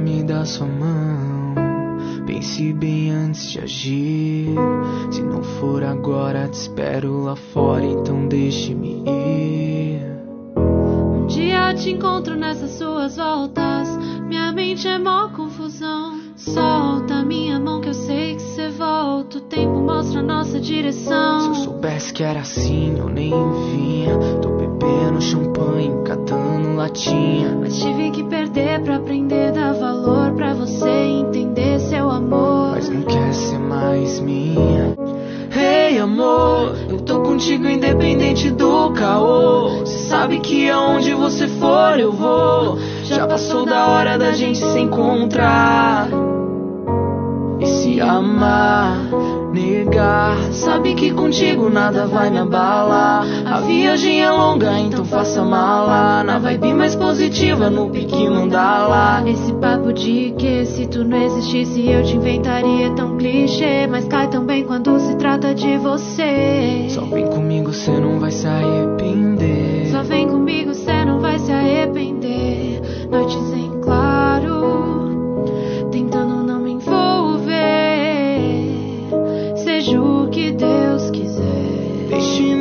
me dá sua mão. Pense bem antes de agir. Se não for agora, te espero lá fora, então deixe-me ir. Um dia te encontro nessas suas voltas. Minha mente é mó confusão. Solta minha mão que eu sei que cê volta. O tempo mostra a nossa direção. Se eu soubesse que era assim, eu nem vinha. Tô bebendo champanhe, catando latinha. Mas tive que perder pra aprender, minha. Hey amor, eu tô contigo independente do caô. Cê sabe que aonde você for eu vou. Já passou da hora da gente se encontrar e se amar. Sabe que contigo nada vai me abalar. A viagem é longa, então faça mala. Na vibe mais positiva, no pique lá. Esse papo de que se tu não existisse eu te inventaria é tão clichê. Mas cai tão bem quando se trata de você. Só vem comigo, cê não Deus quiser. Deixe